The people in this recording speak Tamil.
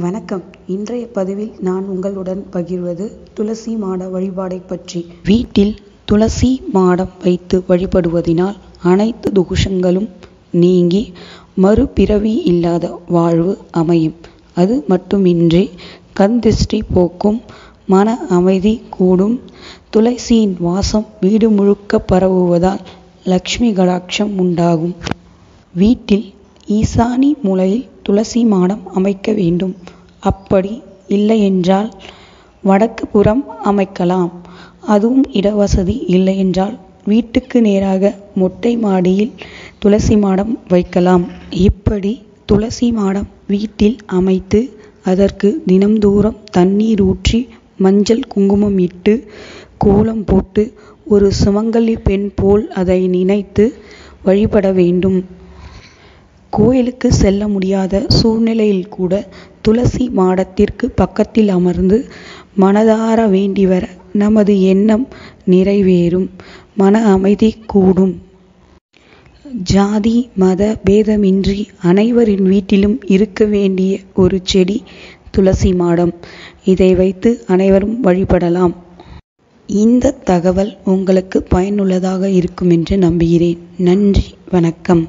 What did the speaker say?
வணக்கம். இன்றைய பதிவில் நான் உங்களுடன் பகிர்வது துளசி மாட வழிபாடை பற்றி. வீட்டில் துளசி மாடம் வைத்து வழிபடுவதினால் அனைத்து துகுஷங்களும் நீங்கி மறுபிறவி இல்லாத வாழ்வு அமையும். அது மட்டுமின்றி கந்திஷ்டி போக்கும் மன அமைதி கூடும். துளசியின் வாசம் வீடு முழுக்க பரவுவதால் லக்ஷ்மி கடாட்சம் உண்டாகும். வீட்டில் ஈசானி மூலையில் துளசி மாடம் அமைக்க வேண்டும். அப்படி இல்லையென்றால் வடக்கு புறம் அமைக்கலாம். அதுவும் இடவசதி இல்லையென்றால் வீட்டுக்கு நேராக மொட்டை மாடியில் துளசி மாடம் வைக்கலாம். இப்படி துளசி மாடம் வீட்டில் அமைத்து அதற்கு தினம்தோறும் தண்ணீர் ஊற்றி மஞ்சள் குங்குமம் இட்டு கோலம் போட்டு ஒரு சுமங்கலி பெண் போல் அதை நினைத்து வழிபட வேண்டும். கோயிலுக்கு செல்ல முடியாத சூழ்நிலையில் கூட துளசி மாடத்திற்கு பக்கத்தில் அமர்ந்து மனதார வேண்டி வர நமது எண்ணம் நிறைவேறும் மன அமைதி கூடும். ஜாதி மத பேதமின்றி அனைவரின் வீட்டிலும் இருக்க வேண்டிய ஒரு செடி துளசி மாடம். இதை வைத்து அனைவரும் வழிபடலாம். இந்த தகவல் உங்களுக்கு பயனுள்ளதாக இருக்கும் என்று நம்புகிறேன். நன்றி வணக்கம்.